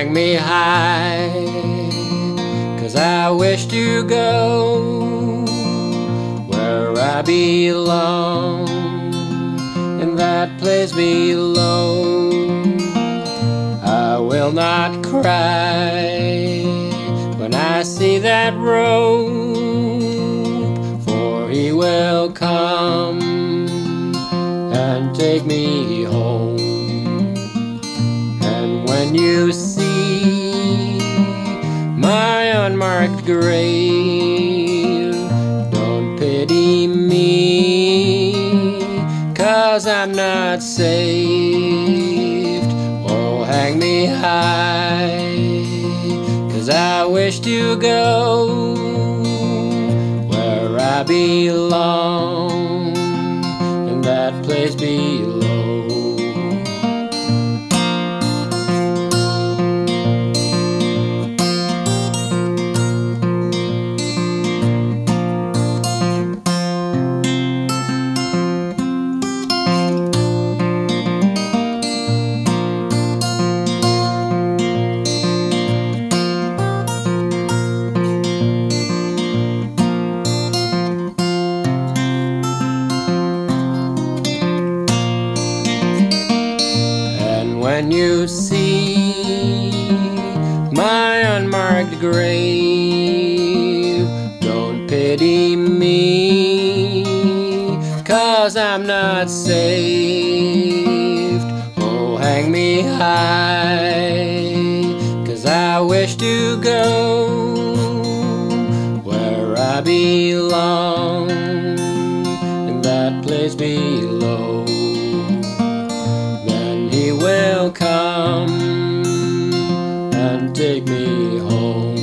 hang me high, cause I wish to go where I belong, in that place below. I will not cry when I see that rope, for he will come and take me home. And when you see unmarked grave, don't pity me, cause I'm not saved. Oh, hang me high, cause I wish to go where I belong, in that place below. When you see my unmarked grave, don't pity me, cause I'm not saved. Oh, hang me high, cause I wish to go where I belong, in that place below will come and take me home.